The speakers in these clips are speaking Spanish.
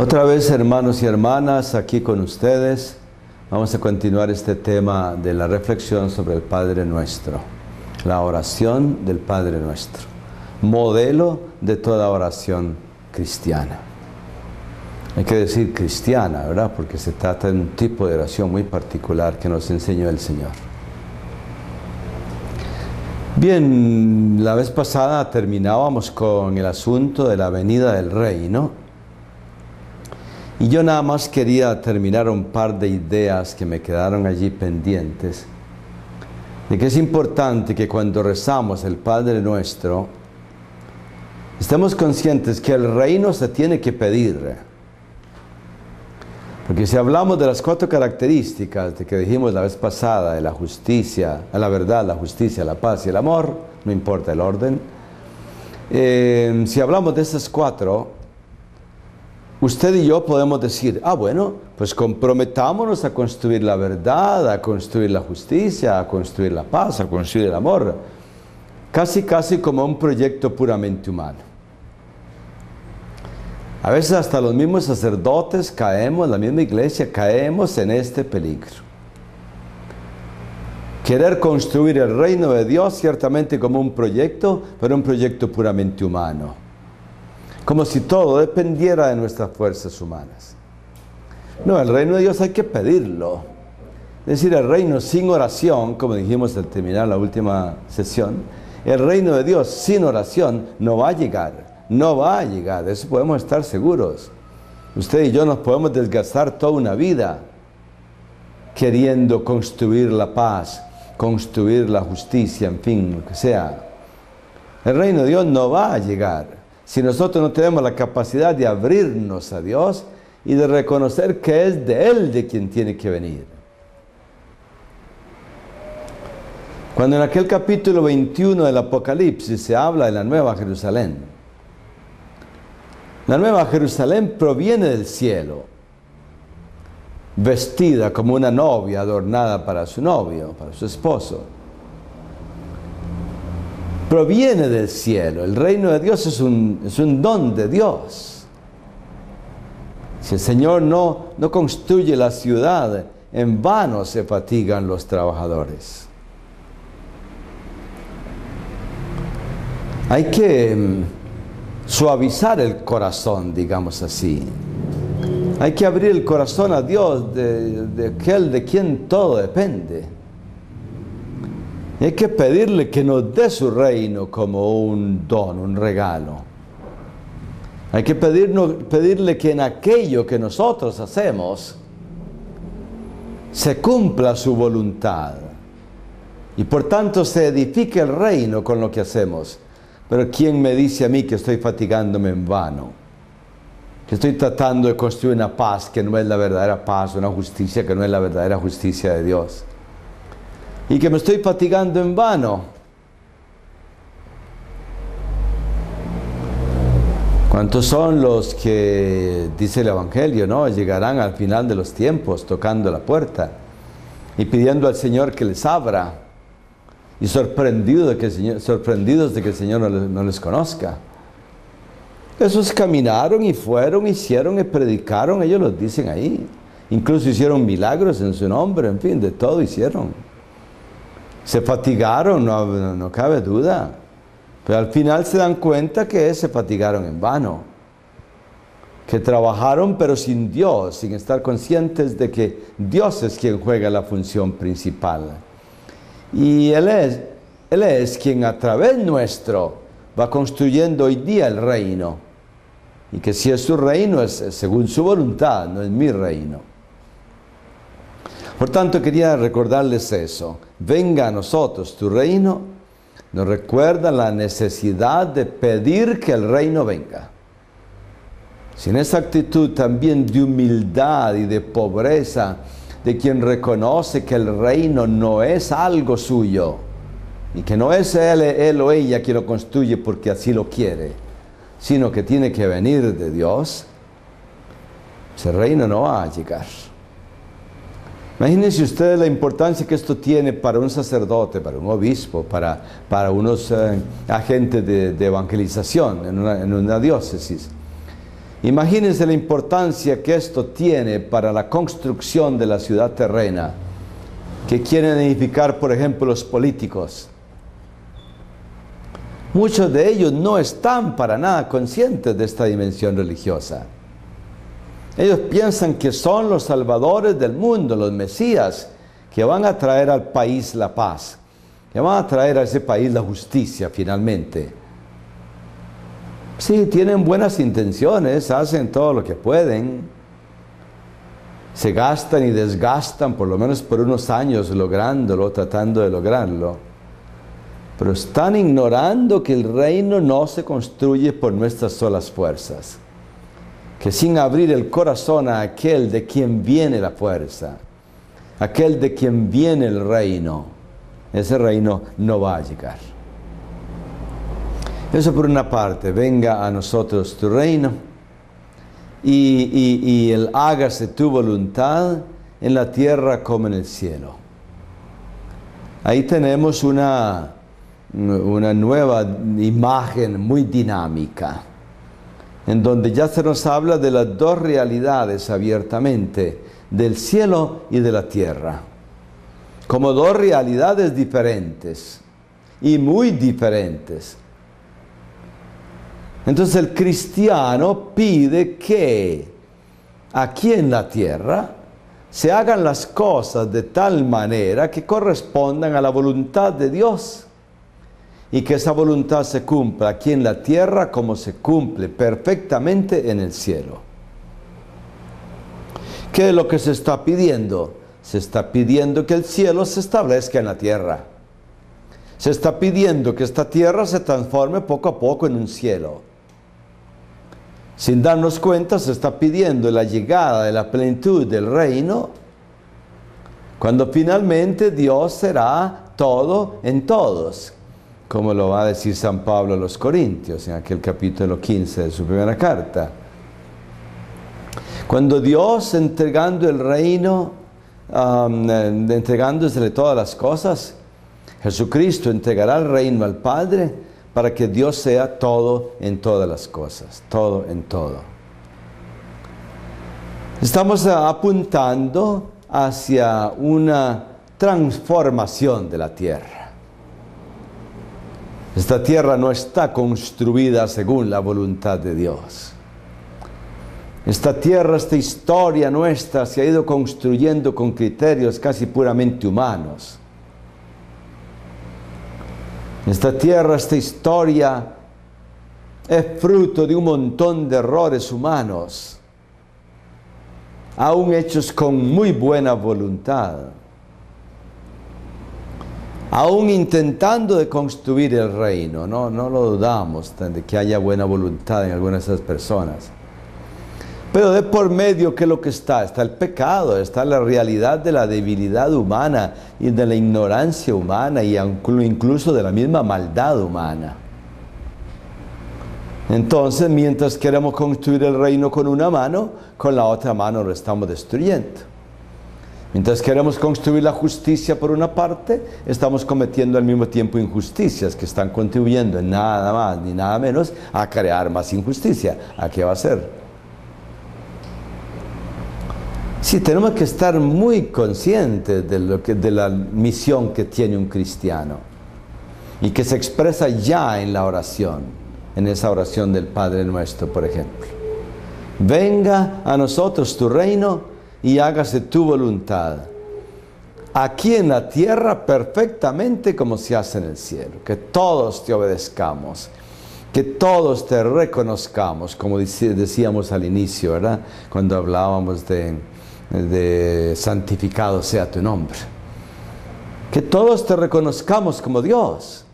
Otra vez, hermanos y hermanas, aquí con ustedes, vamos a continuar este tema de la reflexión sobre el Padre Nuestro, la oración del Padre Nuestro, modelo de toda oración cristiana. Hay que decir cristiana, ¿verdad? Porque se trata de un tipo de oración muy particular que nos enseñó el Señor. Bien, la vez pasada terminábamos con el asunto de la venida del Rey, ¿no? Y yo nada más quería terminar un par de ideas que me quedaron allí pendientes, de que es importante que cuando rezamos el Padre Nuestro, estemos conscientes que el reino se tiene que pedir. Porque si hablamos de las cuatro características de que dijimos la vez pasada, de la justicia, la verdad, la justicia, la paz y el amor, no importa el orden, eh, si hablamos de esas cuatro, usted y yo podemos decir, ah, bueno, pues comprometámonos a construir la verdad, a construir la justicia, a construir la paz, a construir el amor, casi, casi como un proyecto puramente humano. A veces hasta los mismos sacerdotes caemos, la misma iglesia, caemos en este peligro. Querer construir el reino de Dios ciertamente como un proyecto, pero un proyecto puramente humano. Como si todo dependiera de nuestras fuerzas humanas. No, el reino de Dios hay que pedirlo. Es decir, el reino sin oración, como dijimos al terminar la última sesión, el reino de Dios sin oración no va a llegar no va a llegar, de eso podemos estar seguros. Usted y yo nos podemos desgastar toda una vida queriendo construir la paz, construir la justicia, en fin, lo que sea. El reino de Dios no va a llegar si nosotros no tenemos la capacidad de abrirnos a Dios y de reconocer que es de Él de quien tiene que venir. Cuando en aquel capítulo 21 del Apocalipsis se habla de la Nueva Jerusalén, la nueva Jerusalén proviene del cielo, vestida como una novia adornada para su novio, para su esposo. Proviene del cielo. El reino de Dios es un, es un don de Dios. Si el Señor no, no construye la ciudad, en vano se fatigan los trabajadores. Hay que suavizar el corazón, digamos así. Hay que abrir el corazón a Dios, de, de aquel de quien todo depende. Y hay que pedirle que nos dé su reino como un don, un regalo. Hay que pedirle que en aquello que nosotros hacemos se cumpla su voluntad. Y por tanto se edifique el reino con lo que hacemos. Pero ¿quién me dice a mí que estoy fatigándome en vano? Que estoy tratando de construir una paz que no es la verdadera paz, una justicia que no es la verdadera justicia de Dios. Y que me estoy fatigando en vano. ¿Cuántos son los que, dice el Evangelio, no? Llegarán al final de los tiempos tocando la puerta y pidiendo al Señor que les abra y sorprendidos de que el Señor, no les, no les conozca. Esos caminaron y fueron, hicieron y predicaron, ellos lo dicen ahí. Incluso hicieron milagros en su nombre, en fin, de todo hicieron. Se fatigaron, no, cabe duda. Pero al final se dan cuenta que se fatigaron en vano. Que trabajaron pero sin Dios, sin estar conscientes de que Dios es quien juega la función principal. Y Él es, Él es quien a través nuestro va construyendo hoy día el reino. Y que si es su reino es según su voluntad, no es mi reino. Por tanto, quería recordarles eso. Venga a nosotros tu reino. Nos recuerda la necesidad de pedir que el reino venga. Sin esa actitud también de humildad y de pobreza, de quien reconoce que el reino no es algo suyo y que no es él, él o ella quien lo construye porque así lo quiere, sino que tiene que venir de Dios, ese reino no va a llegar. Imagínense ustedes la importancia que esto tiene para un sacerdote, para un obispo, para, para unos eh, agentes de, evangelización en una, en una diócesis. Imagínense la importancia que esto tiene para la construcción de la ciudad terrena, que quieren edificar, por ejemplo, los políticos. Muchos de ellos no están para nada conscientes de esta dimensión religiosa. Ellos piensan que son los salvadores del mundo, los mesías, que van a traer al país la paz, que van a traer a ese país la justicia finalmente. Sí, tienen buenas intenciones, hacen todo lo que pueden, se gastan y desgastan por lo menos por unos años lográndolo, tratando de lograrlo. Pero están ignorando que el reino no se construye por nuestras solas fuerzas. Que sin abrir el corazón a aquel de quien viene la fuerza, aquel de quien viene el reino, ese reino no va a llegar. Eso por una parte, venga a nosotros tu reino y, y, y el hágase tu voluntad en la tierra como en el cielo. Ahí tenemos una, una nueva imagen muy dinámica, en donde ya se nos habla de las dos realidades abiertamente, del cielo y de la tierra, como dos realidades diferentes y muy diferentes. Entonces el cristiano pide que aquí en la tierra se hagan las cosas de tal manera que correspondan a la voluntad de Dios y que esa voluntad se cumpla aquí en la tierra como se cumple perfectamente en el cielo. ¿Qué es lo que se está pidiendo? Se está pidiendo que el cielo se establezca en la tierra. Se está pidiendo que esta tierra se transforme poco a poco en un cielo. Sin darnos cuenta, se está pidiendo la llegada de la plenitud del reino, cuando finalmente Dios será todo en todos, como lo va a decir San Pablo a los Corintios en aquel capítulo 15 de su primera carta. Cuando Dios entregando el reino, um, entregándosele todas las cosas, Jesucristo entregará el reino al Padre, para que Dios sea todo en todas las cosas, todo en todo. Estamos apuntando hacia una transformación de la tierra. Esta tierra no está construida según la voluntad de Dios. Esta tierra, esta historia nuestra se ha ido construyendo con criterios casi puramente humanos. Esta tierra, esta historia es fruto de un montón de errores humanos, aún hechos con muy buena voluntad, aún intentando de construir el reino, no, no lo dudamos de que haya buena voluntad en algunas de esas personas. Pero de por medio, ¿qué es lo que está? Está el pecado, está la realidad de la debilidad humana y de la ignorancia humana y incluso de la misma maldad humana. Entonces, mientras queremos construir el reino con una mano, con la otra mano lo estamos destruyendo. Mientras queremos construir la justicia por una parte, estamos cometiendo al mismo tiempo injusticias que están contribuyendo en nada más ni nada menos a crear más injusticia. ¿A qué va a ser? Sí, tenemos que estar muy conscientes de, lo que, de la misión que tiene un cristiano y que se expresa ya en la oración, en esa oración del Padre nuestro, por ejemplo. Venga a nosotros tu reino y hágase tu voluntad, aquí en la tierra perfectamente como se hace en el cielo, que todos te obedezcamos que todos te reconozcamos, como decíamos al inicio, ¿verdad? Cuando hablábamos de, de santificado sea tu nombre. Que todos te reconozcamos como Dios.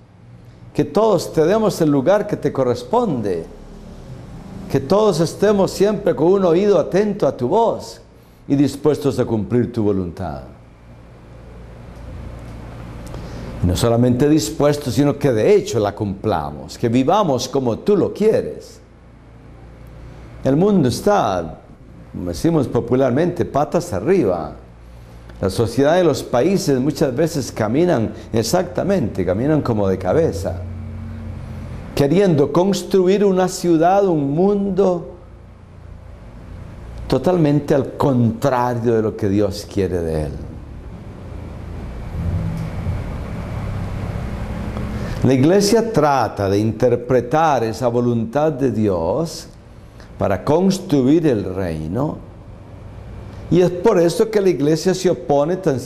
Que todos te demos el lugar que te corresponde. Que todos estemos siempre con un oído atento a tu voz. Y dispuestos a cumplir tu voluntad. No solamente dispuestos, sino que de hecho la cumplamos, que vivamos como tú lo quieres. El mundo está, como decimos popularmente, patas arriba. La sociedad de los países muchas veces caminan exactamente, caminan como de cabeza, queriendo construir una ciudad, un mundo totalmente al contrario de lo que Dios quiere de él. La iglesia trata de interpretar esa voluntad de Dios para construir el reino. Y es por eso que la iglesia se opone tan,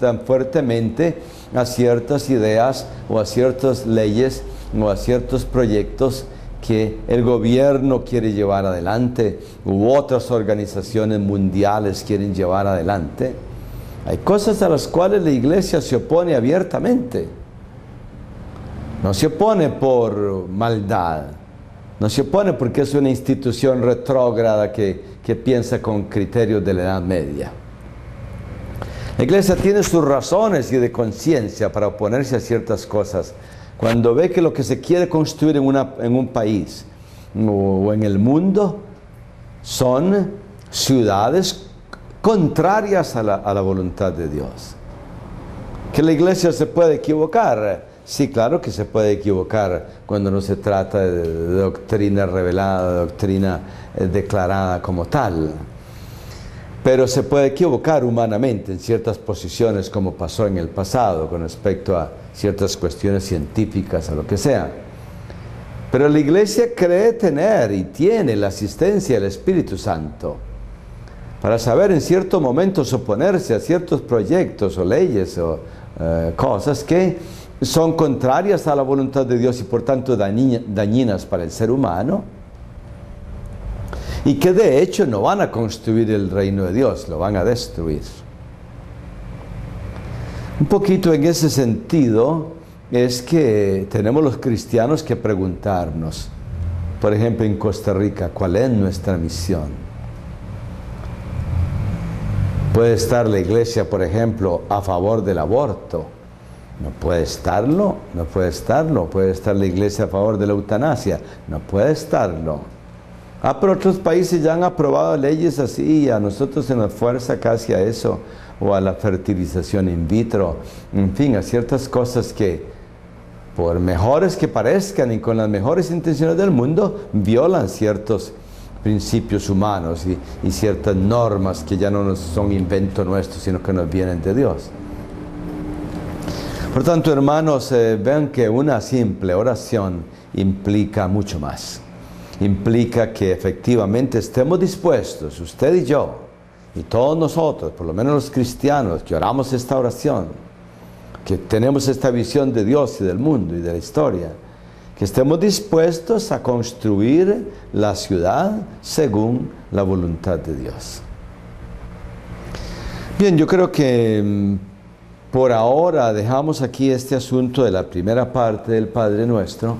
tan fuertemente a ciertas ideas o a ciertas leyes o a ciertos proyectos que el gobierno quiere llevar adelante u otras organizaciones mundiales quieren llevar adelante. Hay cosas a las cuales la iglesia se opone abiertamente. No se opone por maldad, no se opone porque es una institución retrógrada que, que piensa con criterios de la Edad Media. La iglesia tiene sus razones y de conciencia para oponerse a ciertas cosas, cuando ve que lo que se quiere construir en, un país o en el mundo son ciudades contrarias a la, a la voluntad de Dios. Que la iglesia se puede equivocar. Sí, claro que se puede equivocar cuando no se trata de, doctrina revelada, doctrina eh, declarada como tal. Pero se puede equivocar humanamente en ciertas posiciones como pasó en el pasado con respecto a ciertas cuestiones científicas o lo que sea. Pero la iglesia cree tener y tiene la asistencia del Espíritu Santo para saber en ciertos momentos oponerse a ciertos proyectos o leyes o eh, cosas que son contrarias a la voluntad de Dios y por tanto dañinas para el ser humano y que de hecho no van a construir el reino de Dios, lo van a destruir. Un poquito en ese sentido es que tenemos los cristianos que preguntarnos, por ejemplo en Costa Rica, ¿cuál es nuestra misión? Puede estar la iglesia, por ejemplo, a favor del aborto. No puede estarlo, no puede estarlo. Puede estar la iglesia a favor de la eutanasia. No puede estarlo. Ah, pero otros países ya han aprobado leyes así y a nosotros se nos fuerza casi a eso o a la fertilización in vitro, en fin, a ciertas cosas que, por mejores que parezcan y con las mejores intenciones del mundo, violan ciertos principios humanos y, ciertas normas que ya no son invento nuestro, sino que nos vienen de Dios. Por tanto, hermanos, eh, vean que una simple oración implica mucho más. Implica que efectivamente estemos dispuestos, usted y yo, y todos nosotros, por lo menos los cristianos, que oramos esta oración, que tenemos esta visión de Dios y del mundo y de la historia, que estemos dispuestos a construir la ciudad según la voluntad de Dios. Bien, yo creo que mm, por ahora dejamos aquí este asunto de la primera parte del Padre Nuestro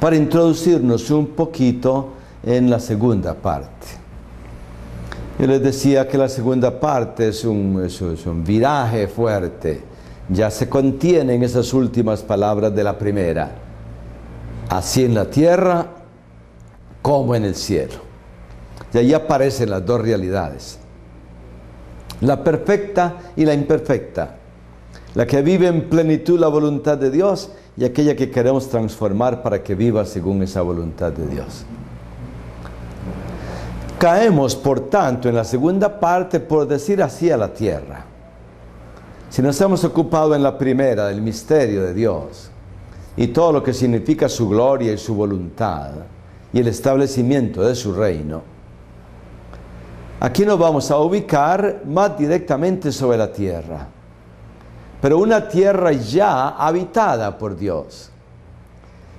para introducirnos un poquito en la segunda parte. Yo les decía que la segunda parte es un, viraje fuerte. Ya se contienen esas últimas palabras de la primera. Así en la tierra como en el cielo. Y ahí aparecen las dos realidades. La perfecta y la imperfecta. La que vive en plenitud la voluntad de Dios y aquella que queremos transformar para que viva según esa voluntad de Dios. Caemos, por tanto, en la segunda parte, por decir así, a la tierra. Si nos hemos ocupado en la primera del misterio de Dios y todo lo que significa su gloria y su voluntad y el establecimiento de su reino, aquí nos vamos a ubicar más directamente sobre la tierra, pero una tierra ya habitada por Dios,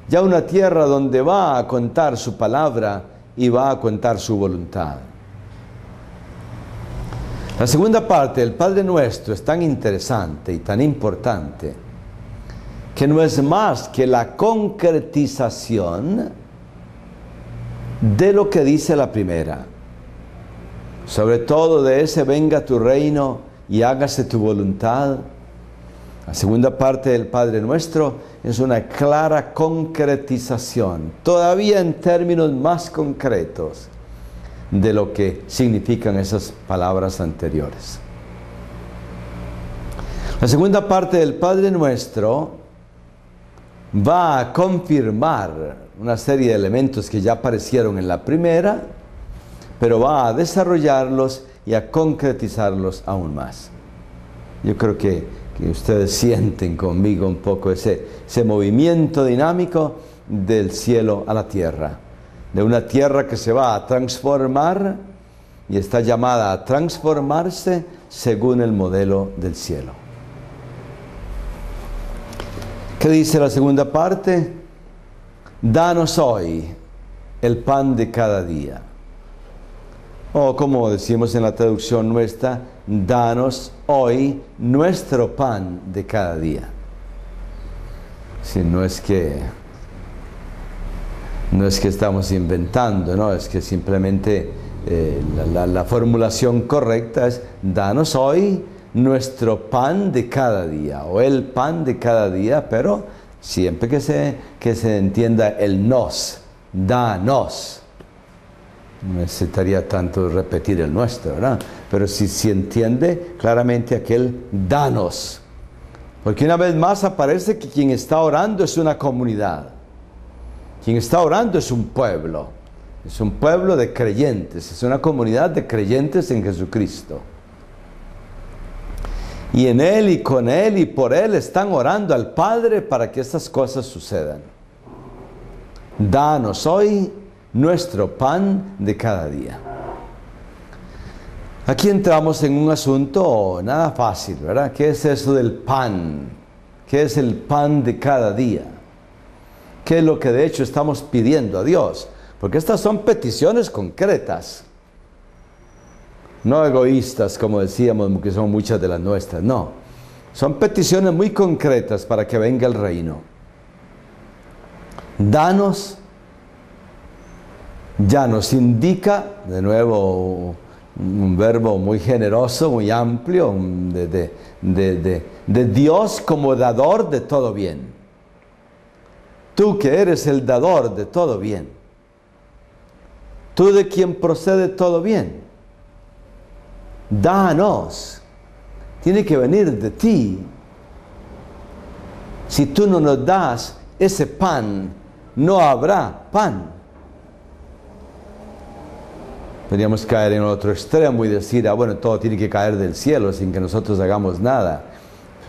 ya una tierra donde va a contar su palabra y va a contar su voluntad. La segunda parte del Padre Nuestro es tan interesante y tan importante que no es más que la concretización de lo que dice la primera. Sobre todo de ese venga tu reino y hágase tu voluntad. La segunda parte del Padre Nuestro es una clara concretización, todavía en términos más concretos de lo que significan esas palabras anteriores. La segunda parte del Padre Nuestro va a confirmar una serie de elementos que ya aparecieron en la primera, pero va a desarrollarlos y a concretizarlos aún más. Yo creo que, que ustedes sienten conmigo un poco ese, movimiento dinámico del cielo a la tierra, de una tierra que se va a transformar y está llamada a transformarse según el modelo del cielo. ¿Qué dice la segunda parte? Danos hoy el pan de cada día. O como decimos en la traducción nuestra, danos hoy nuestro pan de cada día. Si no es que no es que estamos inventando, no, es que simplemente eh, la, la formulación correcta es danos hoy nuestro pan de cada día o el pan de cada día, pero siempre que se, que se entienda el nos, danos. No necesitaría tanto repetir el nuestro, ¿verdad? Pero si se entiende claramente aquel danos. Porque una vez más aparece que quien está orando es una comunidad. Quien está orando es un pueblo. Es un pueblo de creyentes. Es una comunidad de creyentes en Jesucristo. Y en Él y con Él y por Él están orando al Padre para que estas cosas sucedan. Danos hoy nuestro pan de cada día. Aquí entramos en un asunto nada fácil, ¿verdad? ¿Qué es eso del pan? ¿Qué es el pan de cada día? ¿Qué es lo que de hecho estamos pidiendo a Dios? Porque estas son peticiones concretas no egoístas, como decíamos, que son muchas de las nuestras, no. Son peticiones muy concretas para que venga el reino. Danos, ya nos indica, de nuevo, un verbo muy generoso, muy amplio, de, Dios como dador de todo bien. Tú que eres el dador de todo bien. Tú de quien procede todo bien danos. Tiene que venir de ti. Si tú no nos das ese pan, no habrá pan. Podríamos caer en otro extremo y decir, ah, bueno, todo tiene que caer del cielo sin que nosotros hagamos nada.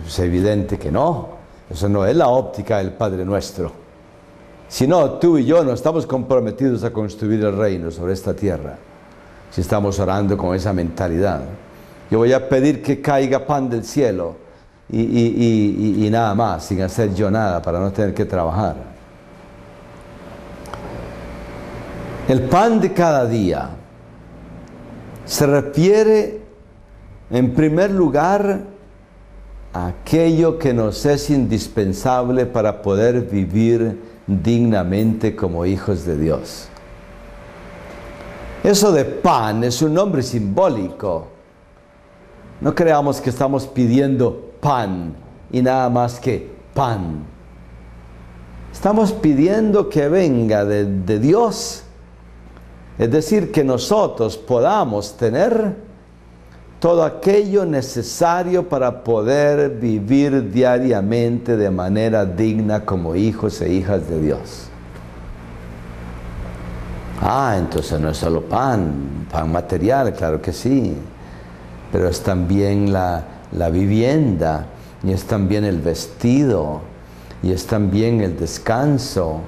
Es evidente que no. Eso no es la óptica del Padre nuestro. Si no, tú y yo no estamos comprometidos a construir el reino sobre esta tierra si estamos orando con esa mentalidad. Yo voy a pedir que caiga pan del cielo y, nada más, sin hacer yo nada para no tener que trabajar. El pan de cada día se refiere en primer lugar a aquello que nos es indispensable para poder vivir dignamente como hijos de Dios. Eso de pan es un nombre simbólico. No creamos que estamos pidiendo pan y nada más que pan. Estamos pidiendo que venga de, Dios. Es decir, que nosotros podamos tener todo aquello necesario para poder vivir diariamente de manera digna como hijos e hijas de Dios. Ah, entonces no es solo pan, pan material, claro que sí, pero es también la, vivienda, y es también el vestido, y es también el descanso,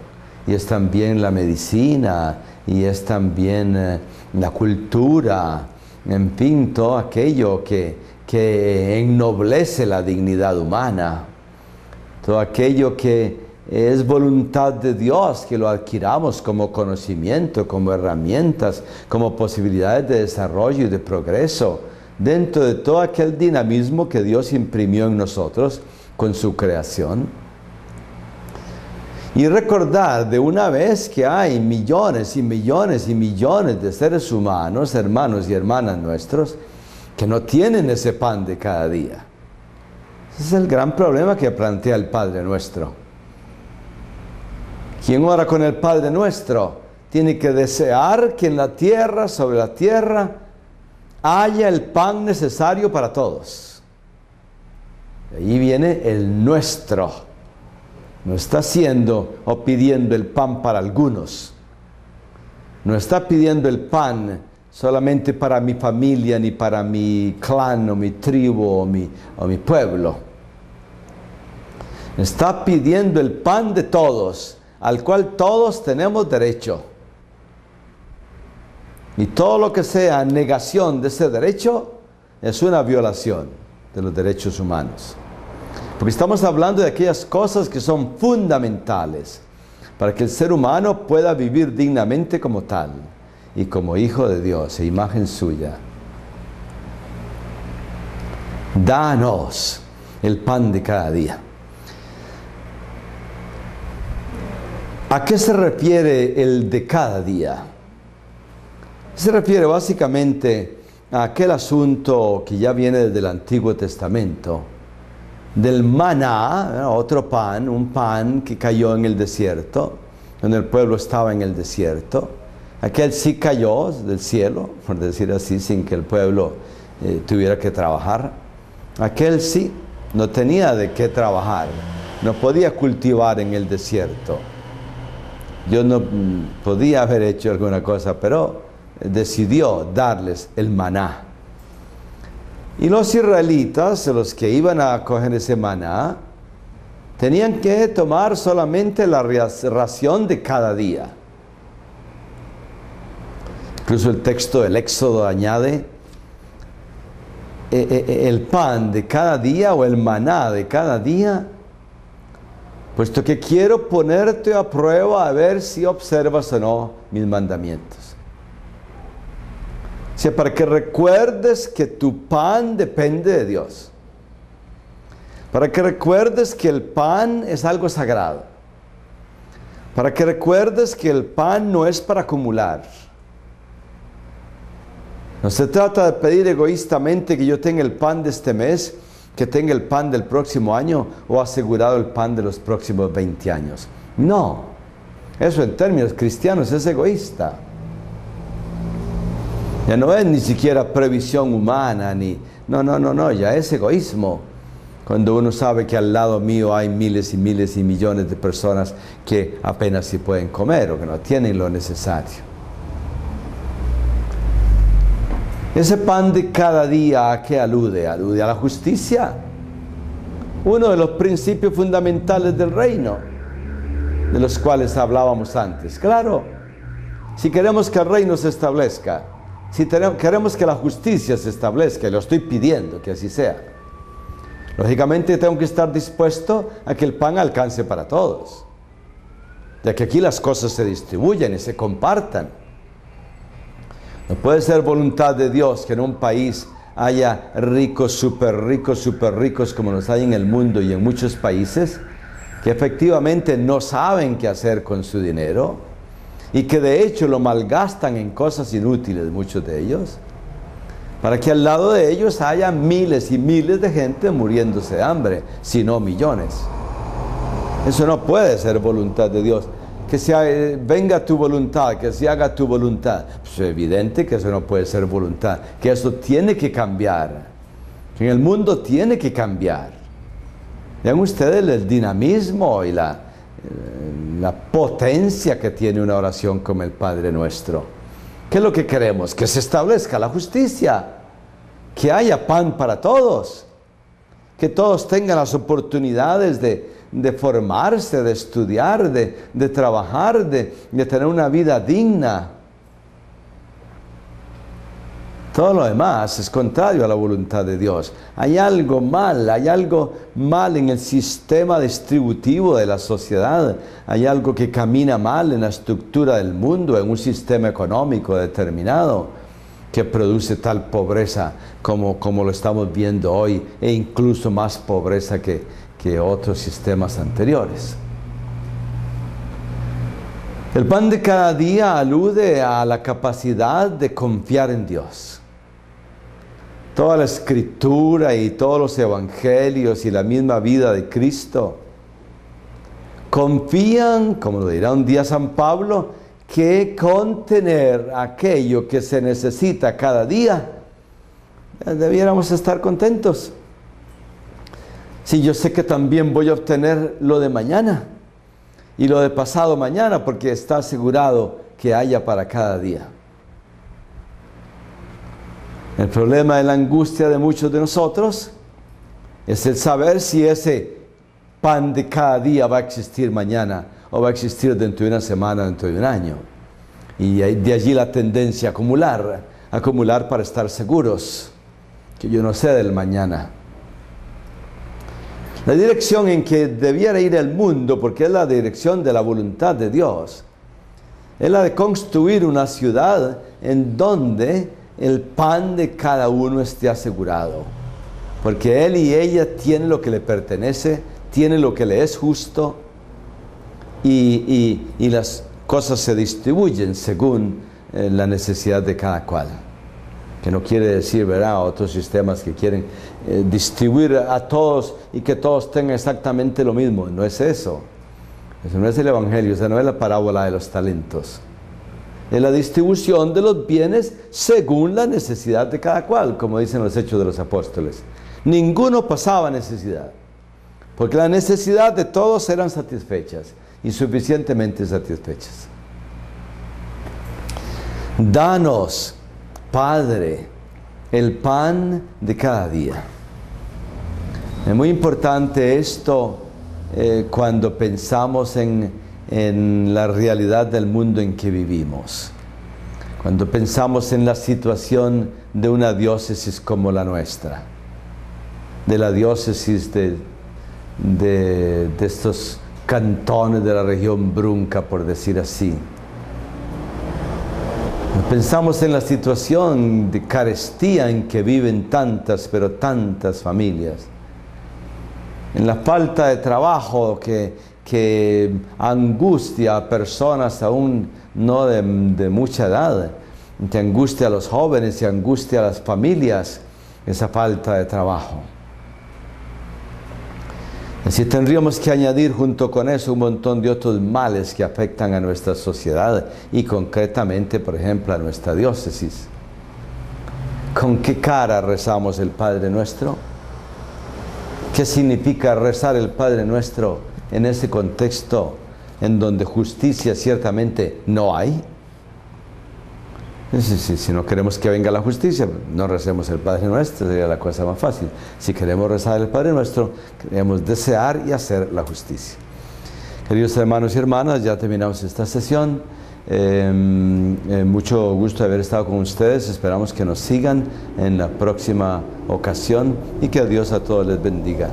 y es también la medicina, y es también eh, la cultura, en fin, todo aquello que, que ennoblece la dignidad humana, todo aquello que es voluntad de Dios que lo adquiramos como conocimiento, como herramientas, como posibilidades de desarrollo y de progreso dentro de todo aquel dinamismo que Dios imprimió en nosotros con su creación. Y recordar de una vez que hay millones y millones y millones de seres humanos, hermanos y hermanas nuestros, que no tienen ese pan de cada día. Ese es el gran problema que plantea el Padre nuestro. Quien ora con el Padre nuestro tiene que desear que en la tierra, sobre la tierra, haya el pan necesario para todos. Ahí viene el nuestro. No está haciendo o pidiendo el pan para algunos. No está pidiendo el pan solamente para mi familia, ni para mi clan, o mi tribu, o mi, o mi pueblo. Está pidiendo el pan de todos, al cual todos tenemos derecho. Y todo lo que sea negación de ese derecho es una violación de los derechos humanos. Porque estamos hablando de aquellas cosas que son fundamentales para que el ser humano pueda vivir dignamente como tal y como hijo de Dios e imagen suya. Danos el pan de cada día. ¿A qué se refiere el de cada día? Se refiere básicamente a aquel asunto que ya viene desde el Antiguo Testamento, del maná, otro pan, un pan que cayó en el desierto, donde el pueblo estaba en el desierto. Aquel sí cayó del cielo, por decir así, sin que el pueblo eh, tuviera que trabajar. Aquel sí no tenía de qué trabajar, no podía cultivar en el desierto. Yo no mm, podía haber hecho alguna cosa, pero decidió darles el maná. Y los israelitas, los que iban a coger ese maná, tenían que tomar solamente la ración de cada día. Incluso el texto del Éxodo añade eh, eh, eh, el pan de cada día o el maná de cada día, puesto que quiero ponerte a prueba a ver si observas o no mis mandamientos sea, para que recuerdes que tu pan depende de Dios. Para que recuerdes que el pan es algo sagrado. Para que recuerdes que el pan no es para acumular. No se trata de pedir egoístamente que yo tenga el pan de este mes, que tenga el pan del próximo año o asegurado el pan de los próximos 20 años. No, eso en términos cristianos es egoísta. Ya no es ni siquiera previsión humana, ni... No, no, no, no, ya es egoísmo. Cuando uno sabe que al lado mío hay miles y miles y millones de personas que apenas si pueden comer o que no tienen lo necesario. Ese pan de cada día a qué alude? Alude a la justicia. Uno de los principios fundamentales del reino, de los cuales hablábamos antes. Claro, si queremos que el reino se establezca, si queremos que la justicia se establezca, y lo estoy pidiendo que así sea, lógicamente tengo que estar dispuesto a que el pan alcance para todos, de que aquí las cosas se distribuyan y se compartan. No puede ser voluntad de Dios que en un país haya ricos, súper ricos, súper ricos como los hay en el mundo y en muchos países, que efectivamente no saben qué hacer con su dinero y que de hecho lo malgastan en cosas inútiles, muchos de ellos, para que al lado de ellos haya miles y miles de gente muriéndose de hambre, si no millones. Eso no puede ser voluntad de Dios. Que se venga tu voluntad, que se haga tu voluntad. Pues es evidente que eso no puede ser voluntad, que eso tiene que cambiar. En el mundo tiene que cambiar. Vean ustedes el dinamismo y la, la potencia que tiene una oración como el Padre nuestro. ¿Qué es lo que queremos? Que se establezca la justicia, que haya pan para todos, que todos tengan las oportunidades de, formarse, de estudiar, de, trabajar, de, de tener una vida digna. Todo lo demás es contrario a la voluntad de Dios. Hay algo mal, hay algo mal en el sistema distributivo de la sociedad, hay algo que camina mal en la estructura del mundo, en un sistema económico determinado que produce tal pobreza como, como lo estamos viendo hoy e incluso más pobreza que, que otros sistemas anteriores. El pan de cada día alude a la capacidad de confiar en Dios. Toda la escritura y todos los evangelios y la misma vida de Cristo confían, como lo dirá un día San Pablo, que contener aquello que se necesita cada día, eh, debiéramos estar contentos. Si yo sé que también voy a obtener lo de mañana y lo de pasado mañana, porque está asegurado que haya para cada día. El problema de la angustia de muchos de nosotros es el saber si ese pan de cada día va a existir mañana o va a existir dentro de una semana, dentro de un año. Y de allí la tendencia a acumular, acumular para estar seguros, que yo no sé del mañana. La dirección en que debiera ir el mundo, porque es la dirección de la voluntad de Dios, es la de construir una ciudad en donde el pan de cada uno esté asegurado. Porque él y ella tienen lo que le pertenece, tienen lo que le es justo y, las cosas se distribuyen según eh, la necesidad de cada cual. Que no quiere decir, ¿verdad?, otros sistemas que quieren eh, distribuir a todos y que todos tengan exactamente lo mismo. No es eso. Eso no es el Evangelio, esa no es la parábola de los talentos. Es la distribución de los bienes según la necesidad de cada cual, como dicen los hechos de los apóstoles. Ninguno pasaba necesidad, porque la necesidad de todos eran satisfechas y suficientemente satisfechas. Danos, Padre, el pan de cada día. Es muy importante esto eh, cuando pensamos en, en la realidad del mundo en que vivimos. Cuando pensamos en la situación de una diócesis como la nuestra, de la diócesis de, de, estos cantones de la región brunca, por decir así. Pensamos en la situación de carestía en que viven tantas, pero tantas familias. En la falta de trabajo que, que angustia a personas aún no de, mucha edad, que angustia a los jóvenes y angustia a las familias esa falta de trabajo. Así tendríamos que añadir junto con eso un montón de otros males que afectan a nuestra sociedad y concretamente, por ejemplo, a nuestra diócesis. ¿Con qué cara rezamos el Padre Nuestro? ¿Qué significa rezar el Padre Nuestro en ese contexto en donde justicia ciertamente no hay? Si, no queremos que venga la justicia, no recemos el Padre Nuestro, sería la cosa más fácil. Si queremos rezar el Padre Nuestro, queremos desear y hacer la justicia. Queridos hermanos y hermanas, ya terminamos esta sesión. Em, eh, mucho gusto de haber estado con ustedes. Esperamos que nos sigan en la próxima ocasión y que Dios a todos les bendiga.